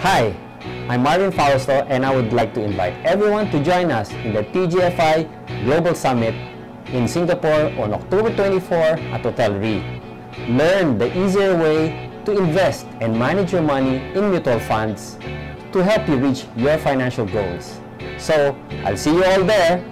Hi, I'm Marvin Fausto and I would like to invite everyone to join us in the TGFI Global Summit in Singapore on October 24 at Hotel Re. Learn the easier way to invest and manage your money in mutual funds to help you reach your financial goals. So, I'll see you all there.